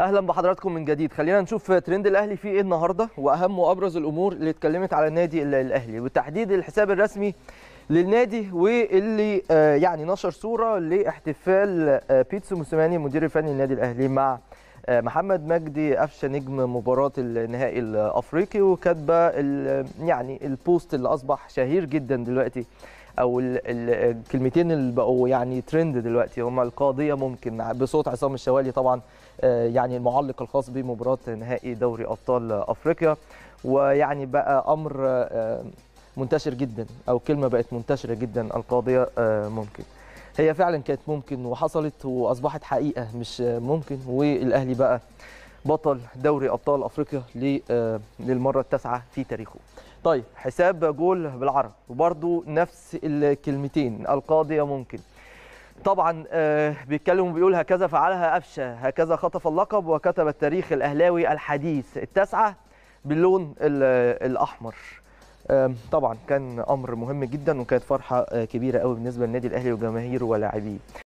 أهلا بحضراتكم من جديد. خلينا نشوف ترند الأهلي فيه إيه النهارده وأهم وأبرز الأمور اللي اتكلمت على النادي ال- الأهلي وتحديد الحساب الرسمي للنادي واللي آه، يعني نشر صورة لاحتفال آه، بيتسو موسيماني المدير الفني للنادي الأهلي مع محمد مجدي قفشه نجم مباراة النهائي الأفريقي وكاتبة يعني البوست اللي أصبح شهير جدا دلوقتي أو ال- ال- الكلمتين اللي بقوا يعني ترند دلوقتي هما القاضية ممكن بصوت عصام الشوالي طبعا آه، يعني المعلق الخاص بمباراة نهائي دوري أبطال أفريقيا. ويعني بقى أمر آه، منتشر جدا أو كلمة بقت منتشرة جدا القاضية آه، ممكن. هي فعلا كانت ممكن وحصلت وأصبحت حقيقة مش آه، ممكن. والأهلي بقى بطل دوري أبطال أفريقيا آه، للمرة التاسعة في تاريخه. طيب حساب جول بالعربي وبرده نفس الكلمتين القاضيه ممكن. طبعا آه، بيتكلم وبيقول هكذا فعلها قفشه هكذا خطف اللقب وكتب التاريخ الأهلاوي الحديث. التاسعة باللون ال- الأحمر. طبعا كان أمر مهم جدا وكانت فرحة آه، كبيرة قوي بالنسبة للنادي الأهلي وجماهيره ولاعبيه.